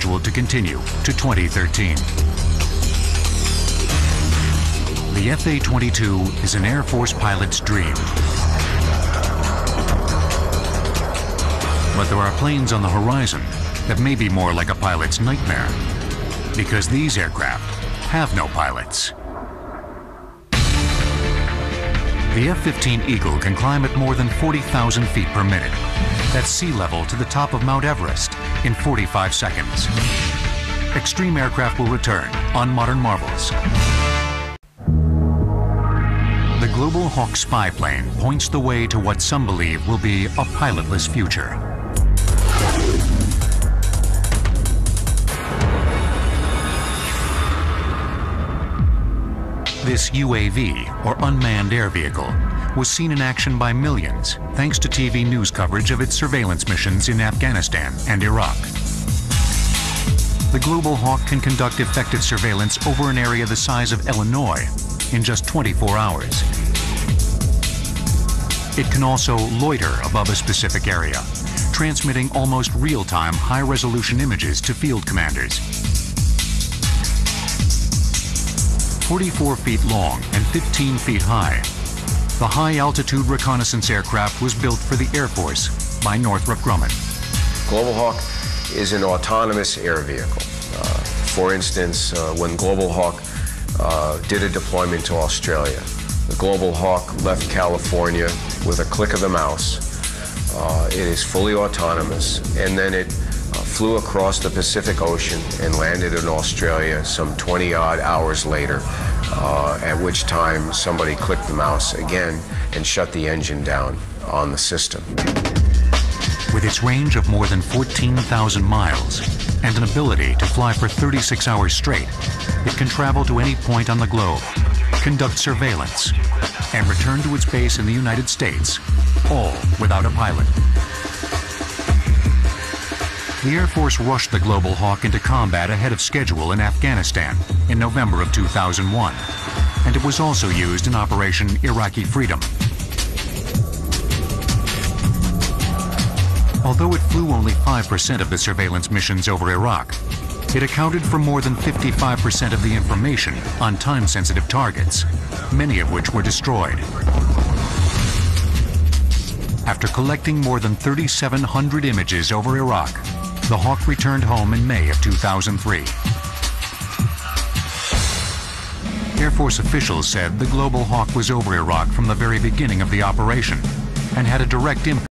to continue to 2013. The FA-22 is an Air Force pilot's dream. But there are planes on the horizon that may be more like a pilot's nightmare because these aircraft have no pilots. The F-15 Eagle can climb at more than 40,000 feet per minute. That's sea level to the top of Mount Everest in 45 seconds. Extreme aircraft will return on Modern Marvels. The Global Hawk spy plane points the way to what some believe will be a pilotless future. This UAV, or unmanned air vehicle, was seen in action by millions thanks to TV news coverage of its surveillance missions in Afghanistan and Iraq. The Global Hawk can conduct effective surveillance over an area the size of Illinois in just 24 hours. It can also loiter above a specific area, transmitting almost real-time high-resolution images to field commanders. 44 feet long and 15 feet high, the high-altitude reconnaissance aircraft was built for the Air Force by Northrop Grumman. Global Hawk is an autonomous air vehicle. Uh, for instance, uh, when Global Hawk uh, did a deployment to Australia, the Global Hawk left California with a click of the mouse. Uh, it is fully autonomous, and then it flew across the Pacific Ocean and landed in Australia some 20 odd hours later, uh, at which time somebody clicked the mouse again and shut the engine down on the system. With its range of more than 14,000 miles and an ability to fly for 36 hours straight, it can travel to any point on the globe, conduct surveillance, and return to its base in the United States, all without a pilot. The Air Force rushed the Global Hawk into combat ahead of schedule in Afghanistan in November of 2001, and it was also used in Operation Iraqi Freedom. Although it flew only 5% of the surveillance missions over Iraq, it accounted for more than 55% of the information on time-sensitive targets, many of which were destroyed. After collecting more than 3,700 images over Iraq, the Hawk returned home in May of 2003. Air Force officials said the Global Hawk was over Iraq from the very beginning of the operation and had a direct impact